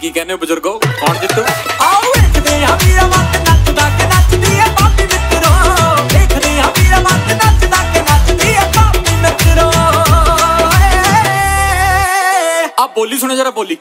ਕੀ ਕਹਿੰਦੇ ਹੋ ਬਜ਼ੁਰਗੋ? ਕੌਣ ਜਿੱਤੂ? ਆਓ ਵੇਖਦੇ ਆ ਵੀਰਾ ਮੱਤ ਨੱਚਦਾ ਕਿ ਨੱਚਦੀ ਐ ਪਾਪੀ ਮਿੱਤਰੋ। ਵੇਖਦੇ ਆ ਵੀਰਾ ਮੱਤ ਨੱਚਦਾ ਕਿ ਨੱਚਦੀ ਐ ਪਾਪੀ ਮਿੱਤਰੋ। ਆ ਬੋਲੀ ਸੁਣੋ ਜਰਾ ਬੋਲੀ।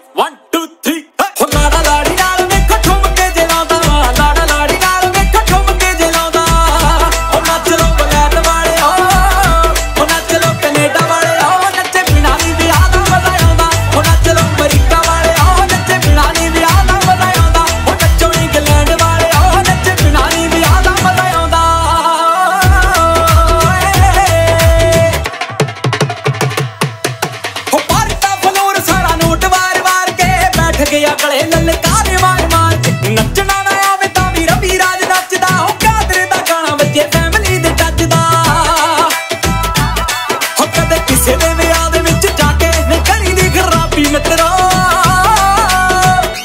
ਕਿਸੇ ਦੇ ਵਿਆਹ ਦੇ ਵਿੱਚ ਜਾ ਕੇ ਨਹੀਂ ਦੀ ਖਰਾਬੀ ਮਿੱਤਰੋ।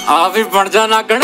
ਆ ਵੀ ਬਣ ਜਾ ਨਾਗਣ